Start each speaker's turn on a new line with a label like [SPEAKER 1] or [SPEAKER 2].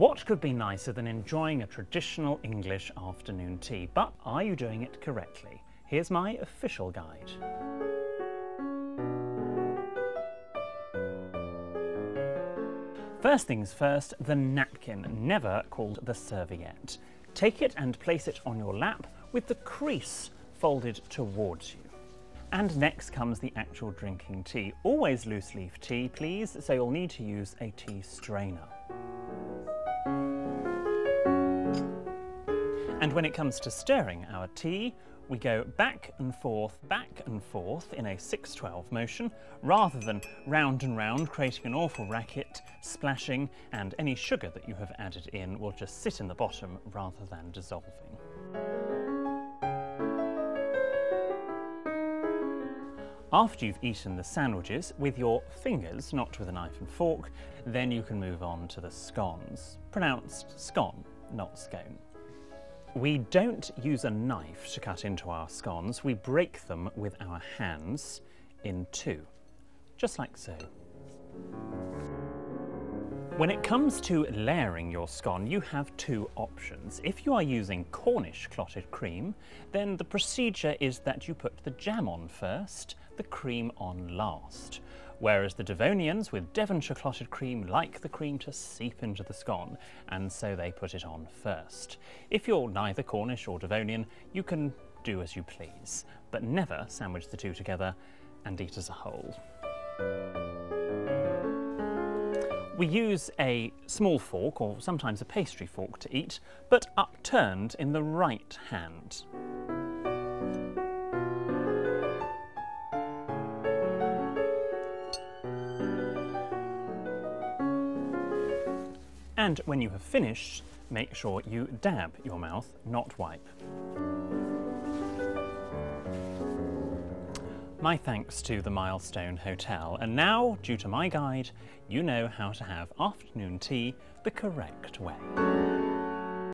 [SPEAKER 1] what could be nicer than enjoying a traditional English afternoon tea? But are you doing it correctly? Here's my official guide. First things first, the napkin, never called the serviette. Take it and place it on your lap with the crease folded towards you. And next comes the actual drinking tea. Always loose leaf tea, please, so you'll need to use a tea strainer. And when it comes to stirring our tea, we go back and forth, back and forth in a 6-12 motion, rather than round and round, creating an awful racket, splashing, and any sugar that you have added in will just sit in the bottom rather than dissolving. After you've eaten the sandwiches with your fingers, not with a knife and fork, then you can move on to the scones. Pronounced scone, not scone. We don't use a knife to cut into our scones, we break them with our hands in two, just like so. When it comes to layering your scone, you have two options. If you are using Cornish clotted cream, then the procedure is that you put the jam on first, the cream on last whereas the Devonians with Devonshire clotted cream like the cream to seep into the scone, and so they put it on first. If you're neither Cornish or Devonian, you can do as you please, but never sandwich the two together and eat as a whole. We use a small fork, or sometimes a pastry fork, to eat, but upturned in the right hand. And when you have finished, make sure you dab your mouth, not wipe. My thanks to the Milestone Hotel, and now, due to my guide, you know how to have afternoon tea the correct way.